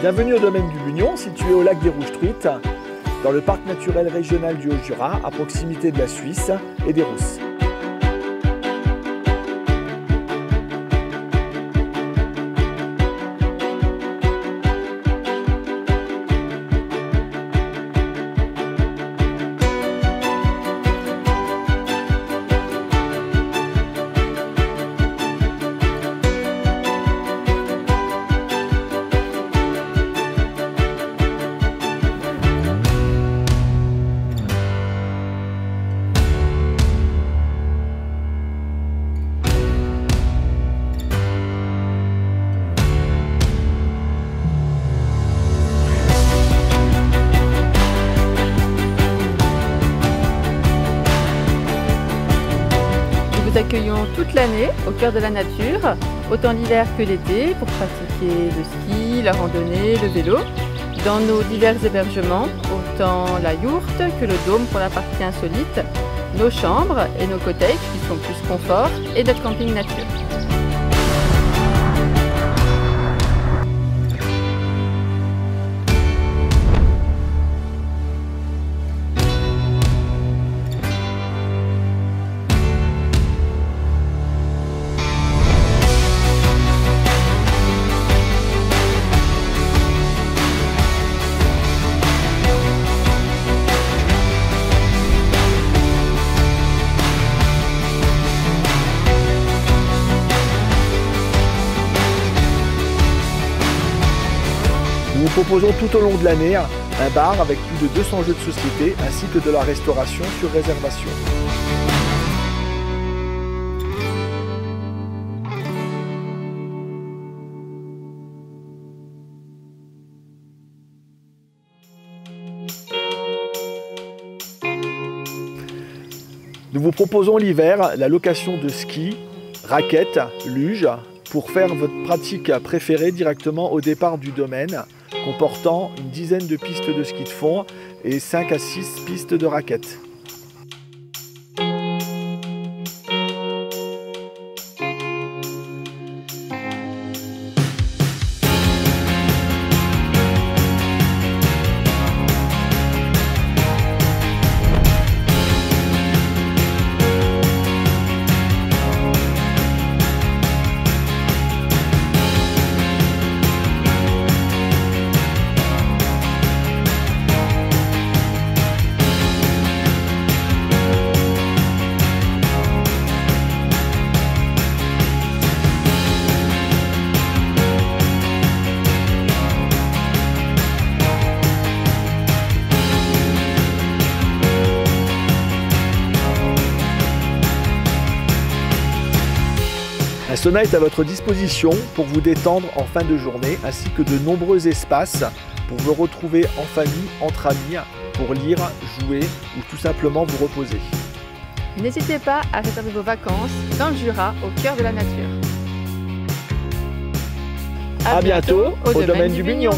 Bienvenue au domaine du Bugnon, situé au lac des Rouges Truites, dans le parc naturel régional du Haut-Jura, à proximité de la Suisse et des Rousses. Accueillons toute l'année au cœur de la nature, autant l'hiver que l'été, pour pratiquer le ski, la randonnée, le vélo. Dans nos divers hébergements, autant la yourte que le dôme pour la partie insolite, nos chambres et nos cottages qui sont plus confort et notre camping nature. Proposons tout au long de l'année un bar avec plus de 200 jeux de société ainsi que de la restauration sur réservation. Nous vous proposons l'hiver la location de ski, raquettes, luge pour faire votre pratique préférée directement au départ du domaine, comportant une dizaine de pistes de ski de fond et 5 à 6 pistes de raquettes. Sauna est à votre disposition pour vous détendre en fin de journée, ainsi que de nombreux espaces pour vous retrouver en famille, entre amis, pour lire, jouer ou tout simplement vous reposer. N'hésitez pas à réserver vos vacances dans le Jura, au cœur de la nature. A bientôt au domaine du Bugnon.